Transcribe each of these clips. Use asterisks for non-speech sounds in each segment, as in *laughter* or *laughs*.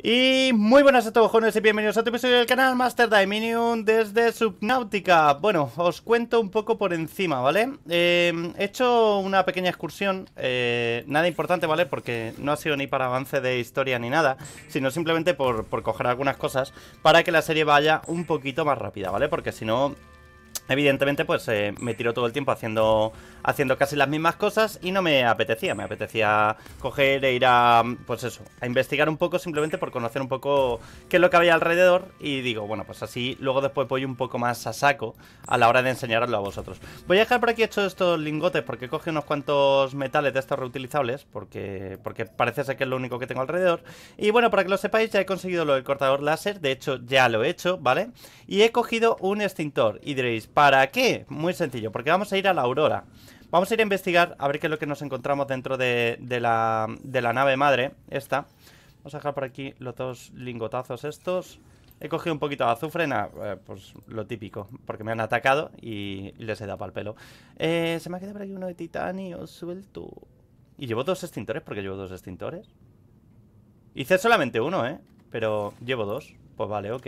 Y muy buenas a todos jóvenes y bienvenidos a otro episodio del canal Master Dominion desde Subnautica Bueno, os cuento un poco por encima, ¿vale? Eh, he hecho una pequeña excursión, eh, nada importante, ¿vale? Porque no ha sido ni para avance de historia ni nada Sino simplemente por, por coger algunas cosas para que la serie vaya un poquito más rápida, ¿vale? Porque si no, Evidentemente, pues eh, me tiro todo el tiempo haciendo, haciendo casi las mismas cosas y no me apetecía. Me apetecía coger e ir a, pues eso, a investigar un poco simplemente por conocer un poco qué es lo que había alrededor. Y digo, bueno, pues así luego después voy un poco más a saco a la hora de enseñaroslo a vosotros. Voy a dejar por aquí hecho estos lingotes porque coge unos cuantos metales de estos reutilizables porque, porque parece ser que es lo único que tengo alrededor. Y bueno, para que lo sepáis, ya he conseguido lo del cortador láser. De hecho, ya lo he hecho, ¿vale? Y he cogido un extintor. Y diréis, ¿Para qué? Muy sencillo, porque vamos a ir a la Aurora. Vamos a ir a investigar, a ver qué es lo que nos encontramos dentro de, la, nave madre, esta. Vamos a dejar por aquí los dos lingotazos estos. He cogido un poquito de azufre, eh, pues lo típico, porque me han atacado y les he dado para el pelo. Eh, se me ha quedado por aquí uno de titanio suelto. Y llevo dos extintores, porque llevo dos extintores. Hice solamente uno, ¿eh? Pero llevo dos. Pues vale, ok.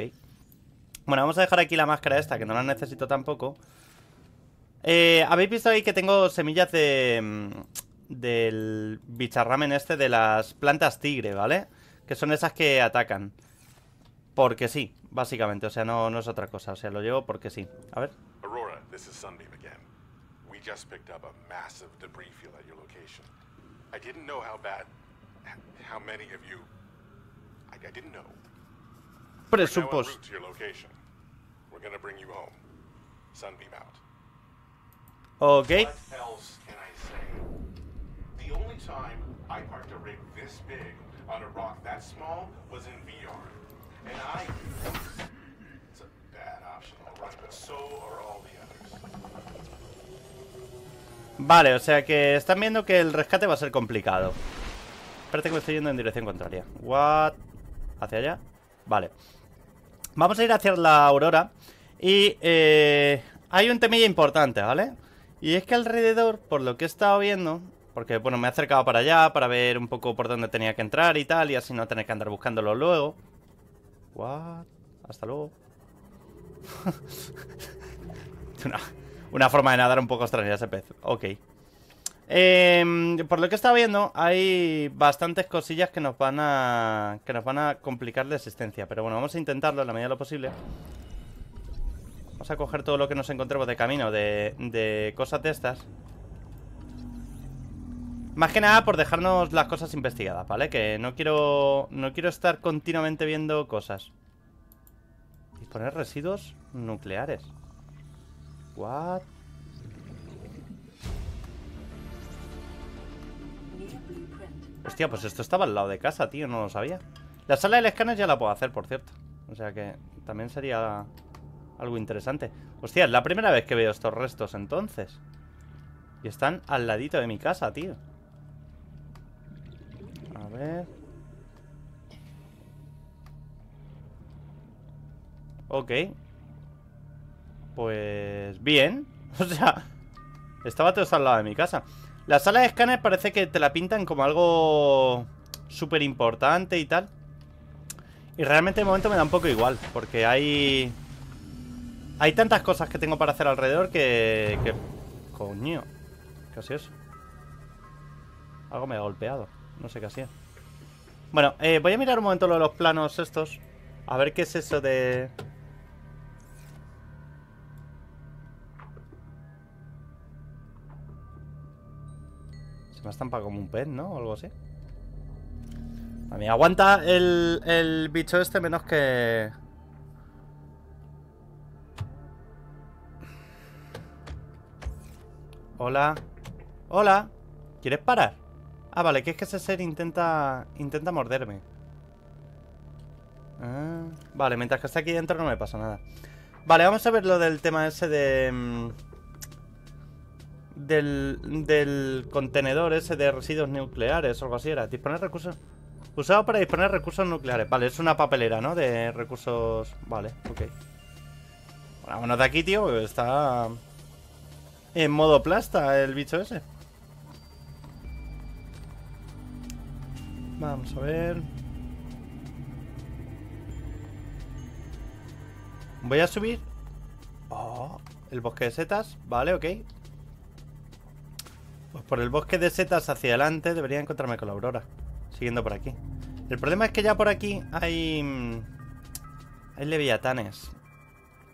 Bueno, vamos a dejar aquí la máscara esta, que no la necesito tampoco. Eh, Habéis visto ahí que tengo semillas de... Mm, del bicharramen este de las plantas tigre, ¿vale? Que son esas que atacan. Porque sí, básicamente. O sea, no, no es otra cosa. O sea, lo llevo porque sí. A ver. Aurora, this is Sunbeam again. We just picked up a massive debris field at your location. I didn't know how bad... How many of you... I, I didn't know. Presupuesto. Ok. Vale, o sea que están viendo que el rescate va a ser complicado. Espérate que me estoy yendo en dirección contraria. What? ¿Hacia allá? Vale. Vamos a ir hacia la aurora Y eh, hay un temilla importante, ¿vale? Y es que alrededor, por lo que he estado viendo Porque, bueno, me he acercado para allá Para ver un poco por dónde tenía que entrar y tal Y así no tener que andar buscándolo luego What? Hasta luego *laughs* una, una forma de nadar un poco extraña ese pez Ok Em, por lo que he estado viendo, hay bastantes cosillas que nos van a que nos van a complicar la existencia. Pero bueno, vamos a intentarlo en la medida de lo posible. Vamos a coger todo lo que nos encontremos de camino de, de cosas de estas. Más que nada por dejarnos las cosas investigadas, ¿vale? Que no quiero no quiero estar continuamente viendo cosas. Disponer residuos nucleares. What? Hostia, pues esto estaba al lado de casa, tío, no lo sabía. La sala del escáner ya la puedo hacer, por cierto. O sea que también sería algo interesante. Hostia, es la primera vez que veo estos restos entonces. Y están al ladito de mi casa, tío. A ver. Ok. Pues bien. *laughs* O sea Estaba todo al lado de mi casa la sala de escáner parece que te la pintan como algo súper importante y tal. Y realmente de momento me da un poco igual, porque hay... Hay tantas cosas que tengo para hacer alrededor que... Coño. ¿Qué es eso? Algo me ha golpeado. No sé qué hacía. Bueno, eh, voy a mirar un momento lo de los planos estos. A ver qué es eso de... Se me estampa como un pez, ¿no? O algo así. A mí aguanta el, el bicho este menos que... Hola. Hola. ¿Quieres parar? Ah, vale, que es que ese ser intenta... Intenta morderme. Ah, vale, mientras que esté aquí dentro no me pasa nada. Vale, vamos a ver lo del tema ese de del, del contenedor ese de residuos nucleares o algo así era. Disponer recursos... Usado para disponer recursos nucleares. Vale, es una papelera, ¿no? De recursos... Vale, ok. Vámonos de aquí, tío. Está... En modo plasta el bicho ese. Vamos a ver... Voy a subir... Oh, el bosque de setas. Vale, ok. Pues por el bosque de setas hacia adelante debería encontrarme con la aurora. Siguiendo por aquí. El problema es que ya por aquí hay... mm, Hay leviatanes.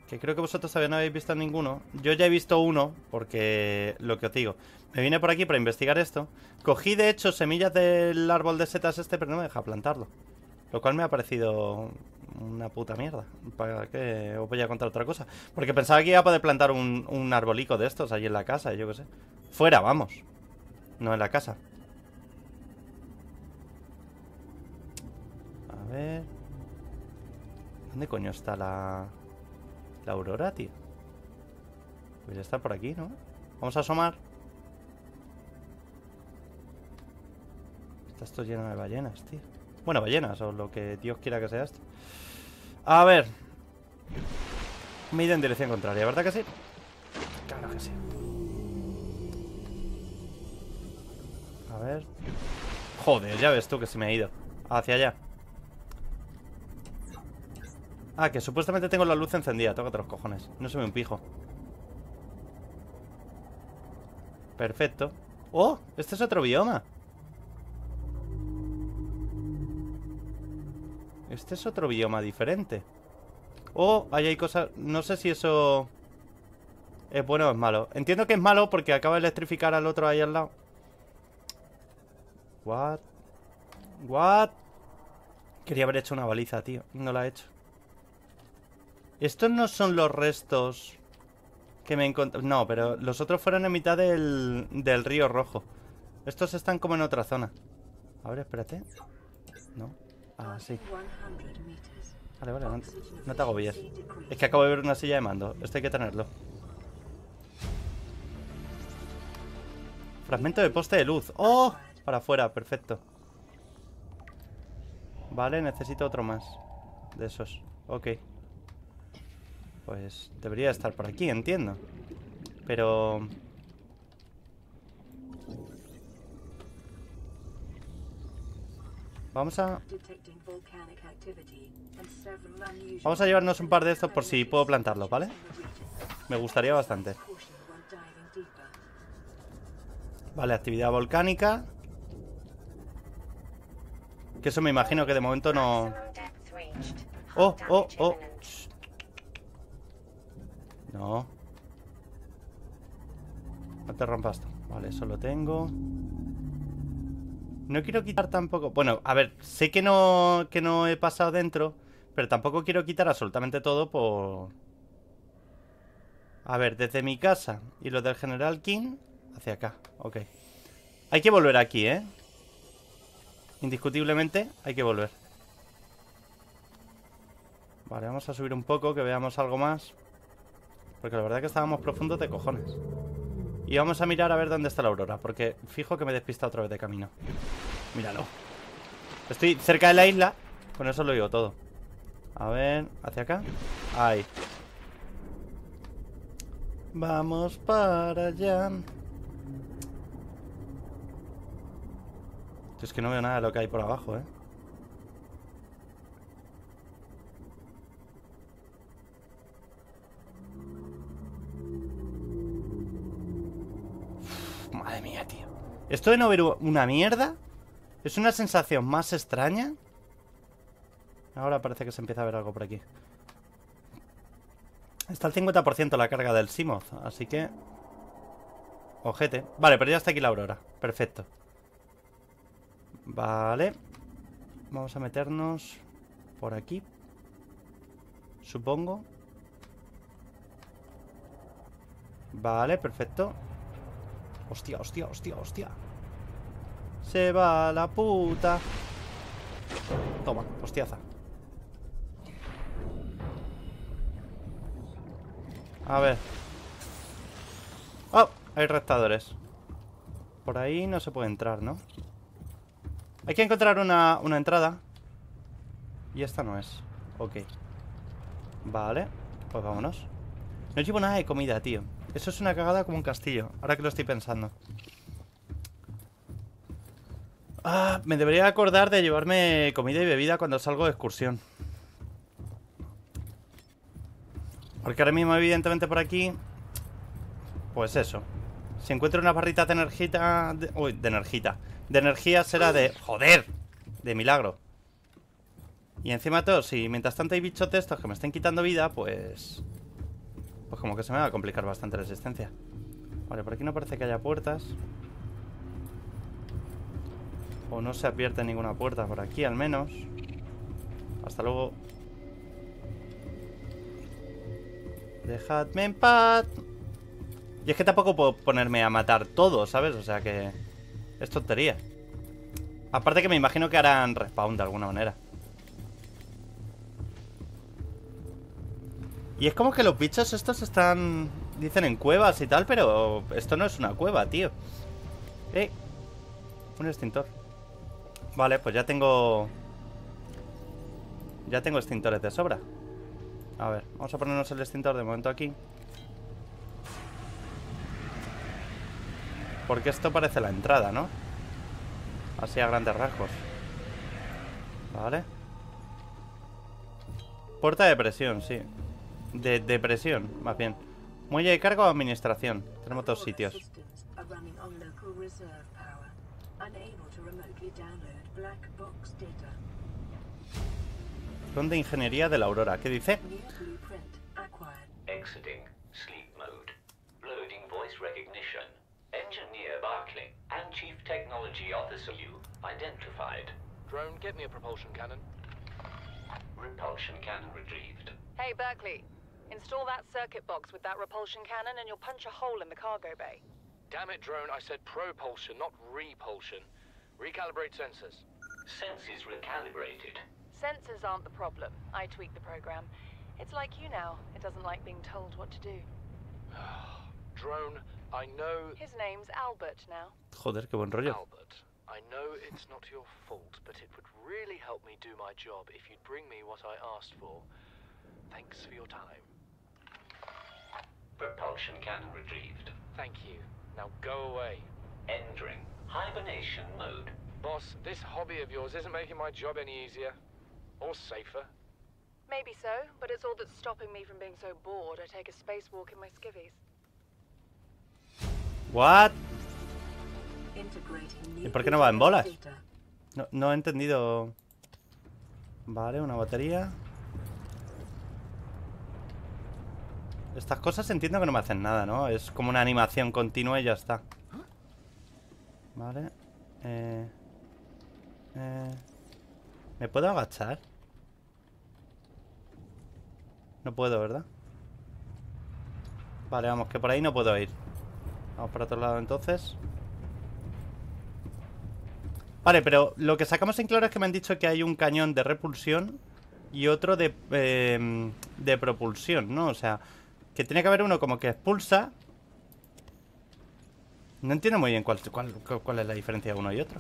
Que creo que vosotros todavía no habéis visto ninguno. Yo ya he visto uno, porque lo que os digo. Me vine por aquí para investigar esto. Cogí, de hecho, semillas del árbol de setas este, pero no me deja plantarlo. Lo cual me ha parecido una puta mierda. ¿Para qué os voy a contar otra cosa? Porque pensaba que iba a poder plantar un, un arbolico de estos allí en la casa, yo qué sé. Fuera, vamos. No en la casa. A ver... ¿Dónde coño está la... La aurora, tío? Pues ya está por aquí, ¿no? Vamos a asomar. Está esto lleno de ballenas, tío. Bueno, ballenas, o lo que Dios quiera que sea. A ver. Me he ido en dirección contraria, ¿verdad que sí? Claro que sí. A ver. Joder, ya ves tú que se me ha ido. Hacia allá. Ah, que supuestamente tengo la luz encendida. Tócate los cojones. No se ve un pijo. Perfecto. ¡Oh! Este es otro bioma. Este es otro bioma diferente. Oh, ahí hay cosas... No sé si eso... Es bueno o es malo. Entiendo que es malo porque acaba de electrificar al otro ahí al lado. What? What? Quería haber hecho una baliza, tío. No la he hecho. Estos no son los restos que me encontré... No, pero los otros fueron en mitad del, del río rojo. Estos están como en otra zona. A ver, espérate. No. Ah, sí. Vale, vale, no, no te agobies. Es que acabo de ver una silla de mando. Esto hay que tenerlo. Fragmento de poste de luz. ¡Oh! Para afuera, perfecto. Vale, necesito otro más. De esos. Ok. Pues debería estar por aquí, entiendo. Pero... Vamos a... Vamos a llevarnos un par de estos por si puedo plantarlos, ¿vale? Me gustaría bastante. Vale, actividad volcánica. Que eso me imagino que de momento no... Oh, oh, oh. No. No te rompas tú. Vale, eso lo tengo. No quiero quitar tampoco... Bueno, a ver, sé que no, que no he pasado dentro, pero tampoco quiero quitar absolutamente todo por... A ver, desde mi casa y lo del General King hacia acá. Ok. Hay que volver aquí, ¿eh? Indiscutiblemente hay que volver. Vale, vamos a subir un poco, que veamos algo más. Porque la verdad es que estábamos profundos de cojones. Y vamos a mirar a ver dónde está la aurora, porque fijo que me despista otra vez de camino. Míralo. Estoy cerca de la isla, con eso lo digo todo. A ver, hacia acá. Ahí. Vamos para allá. Es que no veo nada de lo que hay por abajo, ¿eh? Madre mía, tío. Esto de no ver una mierda es una sensación más extraña. Ahora parece que se empieza a ver algo por aquí. Está al 50% la carga del Simoth, así que... Ojete. Vale, pero ya está aquí la aurora. Perfecto. Vale. Vamos a meternos por aquí. Supongo. Vale, perfecto. Hostia, hostia, hostia, hostia. Se va la puta. Toma, hostiaza. A ver. ¡Oh! Hay restadores. Por ahí no se puede entrar, ¿no? Hay que encontrar una, una entrada. Y esta no es. Ok. Vale. Pues vámonos. No llevo nada de comida, tío. Eso es una cagada como un castillo. Ahora que lo estoy pensando. Ah, me debería acordar de llevarme comida y bebida cuando salgo de excursión. Porque ahora mismo, evidentemente, por aquí... Pues eso. Si encuentro una barrita de energía... uy, de energía. De energía será de... ¡Joder! De milagro. Y encima de todo, si mientras tanto hay bichos estos que me estén quitando vida, pues... Pues como que se me va a complicar bastante la existencia. Vale, por aquí no parece que haya puertas. O no se advierte ninguna puerta por aquí, al menos. Hasta luego. Dejadme en paz. Y es que tampoco puedo ponerme a matar todo, ¿sabes? O sea que... Es tontería. Aparte que me imagino que harán respawn de alguna manera. Y es como que los bichos estos están... Dicen en cuevas y tal, pero esto no es una cueva, tío. Eh, un extintor. Vale, pues ya tengo... Ya tengo extintores de sobra. A ver, vamos a ponernos el extintor de momento aquí. Porque esto parece la entrada, ¿no? Así a grandes rasgos. Vale. Puerta de presión, sí. De depresión, más bien. Muelle de carga o administración. Tenemos dos sitios. Don de ingeniería de la Aurora. ¿Qué dice? Exiting sleep. Engineer Barclay and Chief Technology Officer you identified. Drone, get me a propulsion cannon. Repulsion cannon retrieved. Hey, Berkeley. Install that circuit box with that repulsion cannon and you'll punch a hole in the cargo bay. Damn it, drone. I said propulsion, not repulsion. Recalibrate sensors. Sensors recalibrated. Sensors aren't the problem. I tweaked the program. It's like you now. It doesn't like being told what to do. *sighs* *sighs* *sighs* drone, I know... His name's Albert now. Joder, qué buen rollo. Albert, I know it's not your fault, but it would really help me do my job if you'd bring me what I asked for. Thanks for your time. Propulsion cannon retrieved. Thank you. Now go away. Entering hibernation mode. Boss, this hobby of yours isn't making my job any easier. Or safer. Maybe so, but it's all that's stopping me from being so bored I take a spacewalk in my skivvies. What? ¿Y por qué no va en bolas? No, no he entendido... Vale, una batería. Estas cosas entiendo que no me hacen nada, ¿no? Es como una animación continua y ya está. Vale. Eh, eh, ¿Me puedo agachar? No puedo, ¿verdad? Vale, vamos, que por ahí no puedo ir. Vamos para otro lado entonces. Vale, pero lo que sacamos en claro es que me han dicho que hay un cañón de repulsión y otro de, eh, de propulsión, ¿no? O sea, que tiene que haber uno como que expulsa. No entiendo muy bien cuál, cuál, es la diferencia de uno y otro.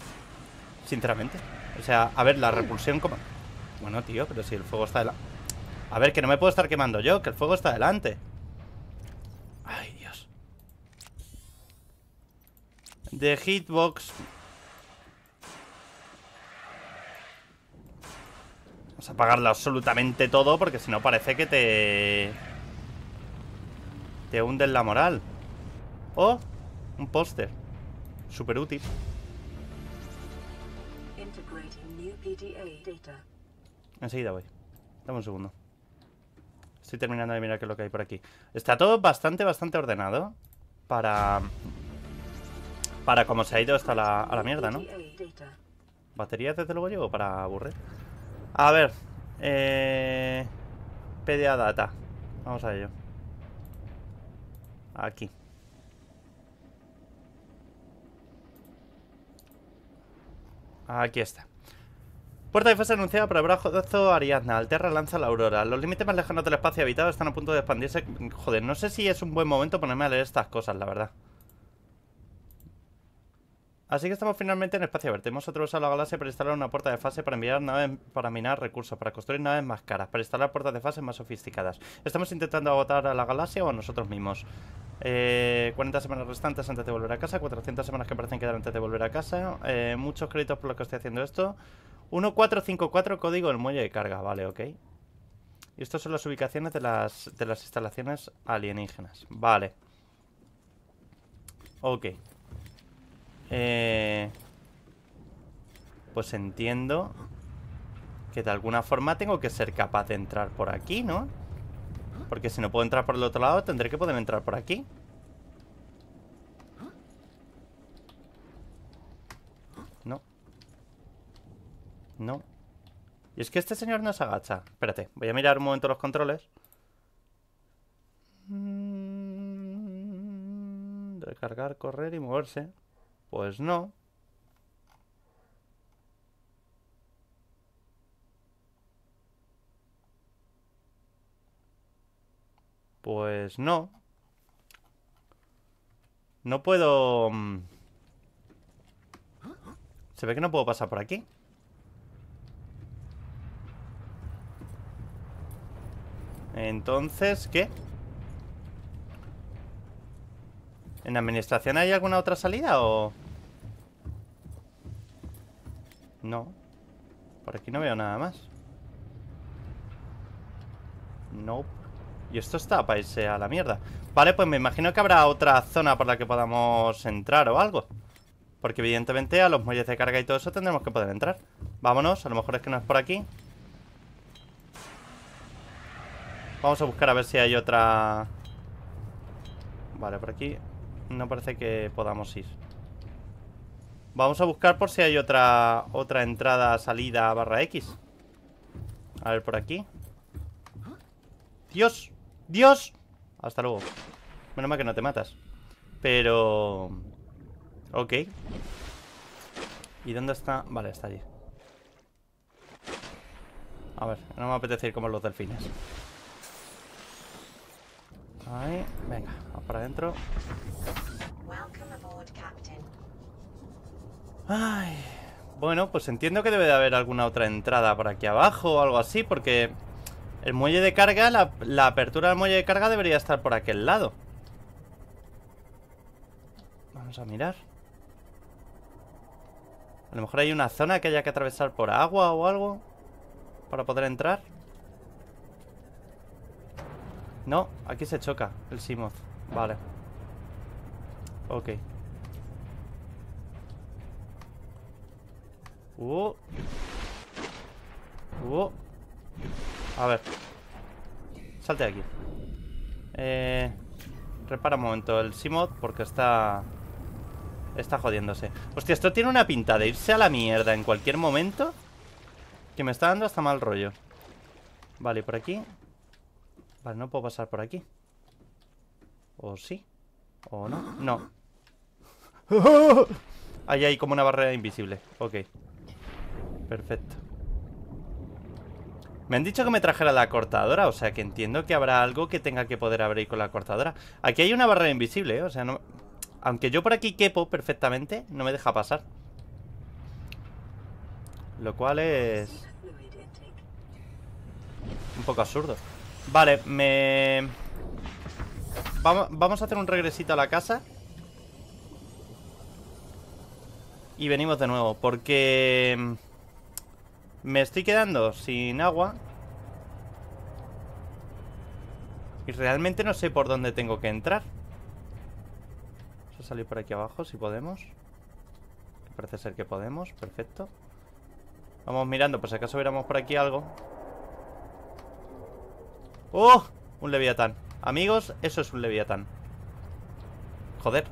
Sinceramente. O sea, a ver, la repulsión como... Bueno, tío, pero si el fuego está delante... A ver, que no me puedo estar quemando yo, que el fuego está delante. Ay, Dios. De hitbox... Vamos a apagarlo absolutamente todo porque si no parece que te... Te hunden la moral. Oh, un póster. Súper útil. Enseguida voy. Dame un segundo. Estoy terminando de mirar qué es lo que hay por aquí. Está todo bastante, bastante ordenado. Para... Para como se ha ido hasta la, a la mierda, ¿no? Baterías desde luego llevo para aburrir. A ver. Eh... PDA data. Vamos a ello. Aquí. Aquí está. Puerta de fase anunciada por el brazo Ariadna. Alterra lanza la aurora. Los límites más lejanos del espacio habitado están a punto de expandirse. Joder, no sé si es un buen momento ponerme a leer estas cosas, la verdad. Así que estamos finalmente en espacio verde. Hemos usado la galaxia para instalar una puerta de fase para enviar naves para minar recursos, para construir naves más caras, para instalar puertas de fase más sofisticadas. Estamos intentando agotar a la galaxia o a nosotros mismos. 40 eh, semanas restantes antes de volver a casa, 400 semanas que parecen quedar antes de volver a casa. Eh, muchos créditos por lo que estoy haciendo esto. 1454 código del muelle de carga, vale, ok. Y estas son las ubicaciones de las, de las instalaciones alienígenas. Vale. Ok. Eh, pues entiendo que de alguna forma tengo que ser capaz de entrar por aquí, ¿no? Porque si no puedo entrar por el otro lado, tendré que poder entrar por aquí. No. No. Y es que este señor no se agacha. Espérate, voy a mirar un momento los controles. Mm, recargar, correr y moverse. Pues no. Pues no. No puedo... Mm, se ve que no puedo pasar por aquí. Entonces, ¿qué? ¿En administración hay alguna otra salida o...? No. Por aquí no veo nada más. No. Y esto está para irse a la mierda. Vale, pues me imagino que habrá otra zona por la que podamos entrar o algo. Porque evidentemente a los muelles de carga y todo eso tendremos que poder entrar. Vámonos, a lo mejor es que no es por aquí. Vamos a buscar a ver si hay otra... Vale, por aquí no parece que podamos ir. Vamos a buscar por si hay otra otra entrada, salida, barra X. A ver, por aquí. ¡Dios! ¡Dios! Hasta luego. Menos mal que no te matas. Pero... Ok. ¿Y dónde está? Vale, está allí. A ver, no me apetece ir como los delfines. Ahí, venga, vamos para adentro. Ay, bueno, pues entiendo que debe de haber alguna otra entrada por aquí abajo o algo así, porque el muelle de carga, la, la apertura del muelle de carga debería estar por aquel lado. Vamos a mirar. A lo mejor hay una zona que haya que atravesar por agua o algo para poder entrar. No, aquí se choca el Simoth. Vale. Ok. Uh. Uh. A ver. Salte de aquí. Eh, repara un momento el Simoth porque está... Está jodiéndose. Hostia, esto tiene una pinta de irse a la mierda en cualquier momento. Que me está dando hasta mal rollo. Vale, por aquí Vale, no puedo pasar por aquí. ¿O sí? ¿O no? No. *laughs* Ahí hay como una barrera invisible. Ok. Perfecto. Me han dicho que me trajera la cortadora O sea que entiendo que habrá algo que tenga que poder abrir con la cortadora. Aquí hay una barrera invisible, ¿eh? O sea, no... Aunque yo por aquí quepo perfectamente No me deja pasar. Lo cual es... Un poco absurdo Vale, me... Vamos, a hacer un regresito a la casa. Y venimos de nuevo Porque... Me estoy quedando sin agua. Y realmente no sé por dónde tengo que entrar. Vamos a salir por aquí abajo si podemos. Parece ser que podemos, perfecto. Vamos mirando, por si acaso viéramos por aquí algo ¡Oh! Un leviatán. Amigos, eso es un leviatán. Joder.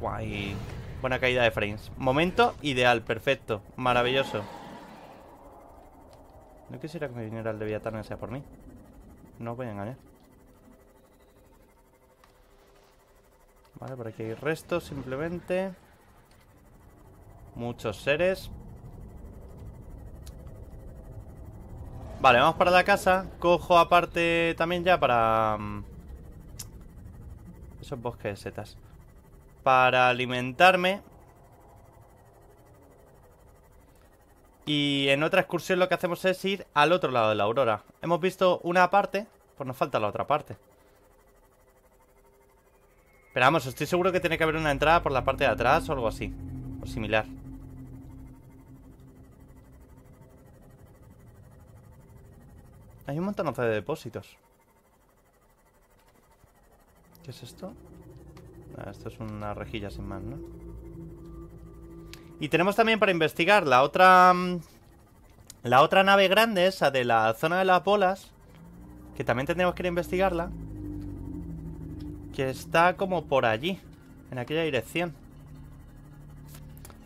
Guay. Buena caída de frames. Momento ideal, perfecto. Maravilloso. No quisiera que me viniera el leviatán ese por mí. No os voy a engañar. Vale, por aquí hay restos simplemente. Muchos seres Vale, vamos para la casa. Cojo aparte también ya para... Mm, esos bosques de setas. Para alimentarme. Y en otra excursión lo que hacemos es ir al otro lado de la aurora. Hemos visto una parte Pues nos falta la otra parte. Pero vamos, estoy seguro que tiene que haber una entrada por la parte de atrás o algo así O similar Hay un montón de depósitos. ¿Qué es esto? Ah, esto es una rejilla sin más, ¿no? Y tenemos también para investigar la otra... Mm, la otra nave grande, esa de la zona de las bolas. Que también tendríamos que ir a investigarla. Que está como por allí. En aquella dirección.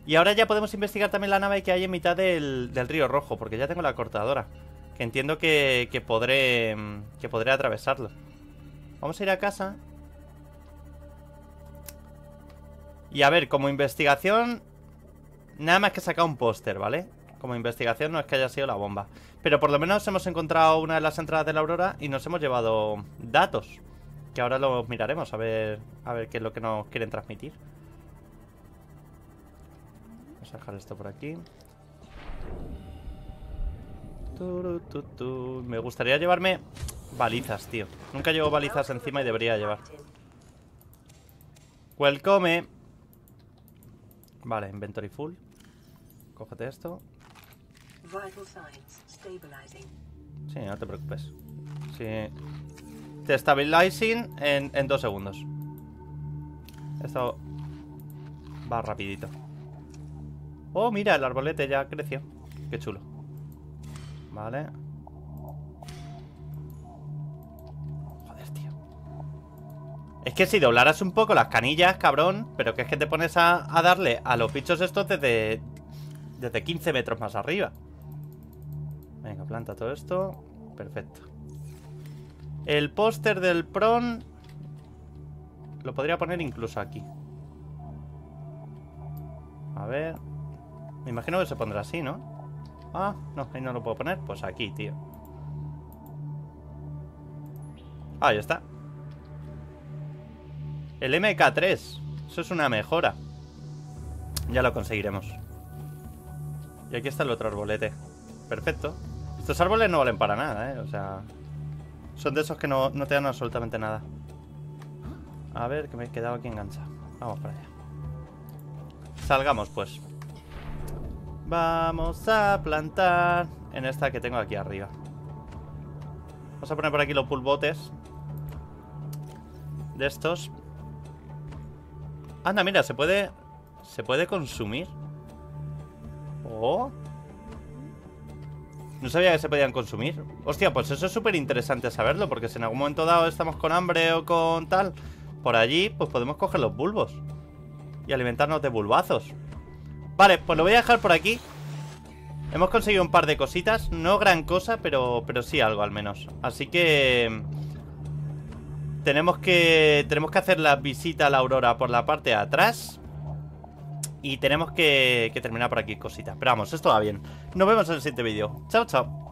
Y ahora ya podemos investigar también la nave que hay en mitad del, río rojo. Porque ya tengo la cortadora. Que entiendo que, que podré... Mm, que podré atravesarlo. Vamos a ir a casa. Y a ver, como investigación Nada más que sacar un póster, ¿vale? Como investigación no es que haya sido la bomba Pero por lo menos hemos encontrado una de las entradas de la Aurora Y nos hemos llevado datos Que ahora los miraremos a ver A ver qué es lo que nos quieren transmitir Vamos a dejar esto por aquí Me gustaría llevarme balizas, tío Nunca llevo balizas encima y debería llevar Welcome Vale, inventory full. Cógete esto. Sí, no te preocupes. Sí. Te stabilizing en, en dos segundos. Esto va rapidito. Oh, mira, el arbolete ya creció. Qué chulo. Vale. Es que si doblaras un poco las canillas, cabrón Pero que es que te pones a, darle a los bichos estos desde, desde 15 metros más arriba. Venga, planta todo esto. Perfecto. El póster del pron Lo podría poner incluso aquí. A ver. Me imagino que se pondrá así, ¿no? Ah, no, ahí no lo puedo poner Pues aquí, tío Ah, ya está el MK3. Eso es una mejora. Ya lo conseguiremos. Y aquí está el otro arbolete. Perfecto. Estos árboles no valen para nada, ¿eh? O sea... Son de esos que no, no te dan absolutamente nada. A ver, que me he quedado aquí enganchado. Vamos para allá. Salgamos, pues. Vamos a plantar en esta que tengo aquí arriba. Vamos a poner por aquí los pulbotes. De estos. Anda, mira, se puede... Se puede consumir. Oh. No sabía que se podían consumir. Hostia, pues eso es súper interesante saberlo, porque si en algún momento dado estamos con hambre o con tal, por allí, pues podemos coger los bulbos. Y alimentarnos de bulbazos. Vale, pues lo voy a dejar por aquí. Hemos conseguido un par de cositas. No gran cosa, pero, pero sí algo al menos. Así que... Tenemos que, tenemos que hacer la visita a la aurora por la parte de atrás. Y tenemos que, que terminar por aquí cositas. Pero vamos, esto va bien. Nos vemos en el siguiente vídeo. Chao, chao.